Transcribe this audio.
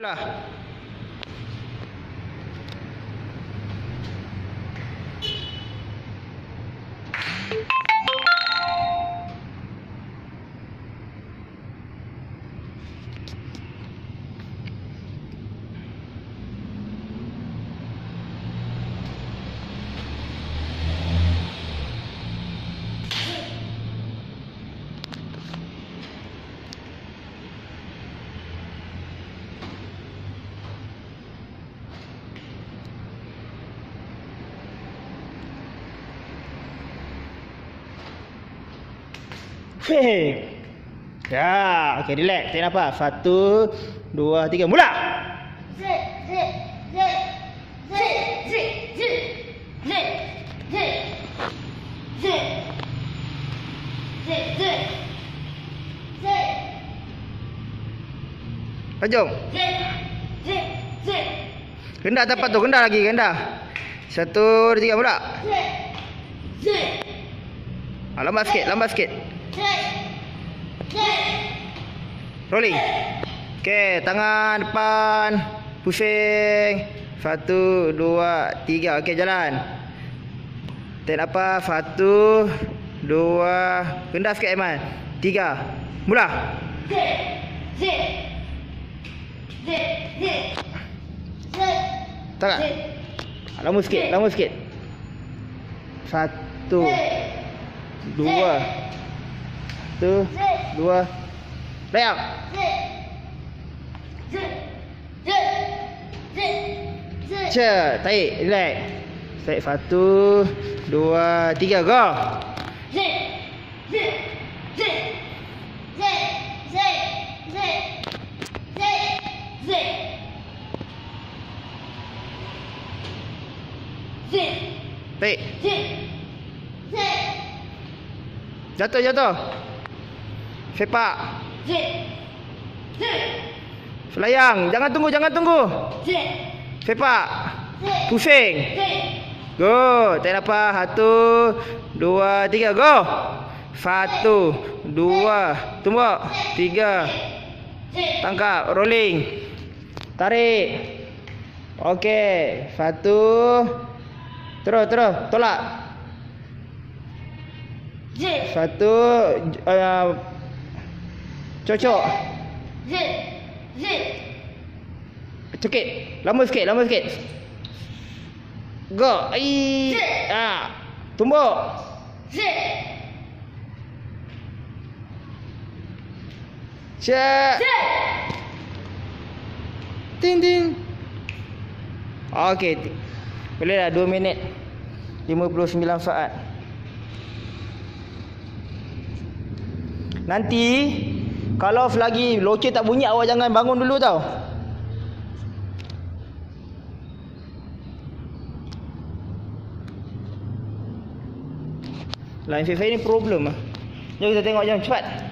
là Thank you. Okey. Ya, okey relax. Tak apa. Satu, dua, tiga. Mula. Zip, zip, zip. Zip, zip, zip. Zip, zip, zip, zip, zip, zip, zip. Kenda dapat tu, kenda lagi, kenda. Satu, tiga, mula. Zip, zip. Ah, lambat sikit, lambat sikit. Rolling. Okey. Tangan depan. Pusing. Satu, dua, tiga. Okey, jalan. Tarik nafas. Satu, dua. Rendah sikit, Aiman. Tiga. Mula. Zip, zip, zip, zip, zip, Tak. zip, Lama sikit. Lama sikit. Satu. Dua. Satu Dua. Real Cepat Taik Relax. Taik Satu Dua Tiga Go. Baik Jatuh jatuh. Sepak. Zip. Zip. Selayang. Jangan tunggu, jangan tunggu. Zip. Sepak. Zip. Pusing. Zip. Go. Tarik nafas. Satu. Dua. Tiga. Go. Satu. Dua. Tumbuk. Tiga. Tangkap. Rolling. Tarik. Okey. Satu. Terus, terus. Tolak. Zip. Satu. Uh, cocok. Zip. Zip. Cekik. Lama sikit, lama sikit. Go. Ai. Ah. Tumbuk. Zip. Cek. Zip. Ting ting. Okey. Boleh dah 2 minit. 59 saat. Nanti kalau lagi loceng tak bunyi awak jangan bangun dulu tau. Line FIFA ni problem ah. Jom kita tengok jom cepat.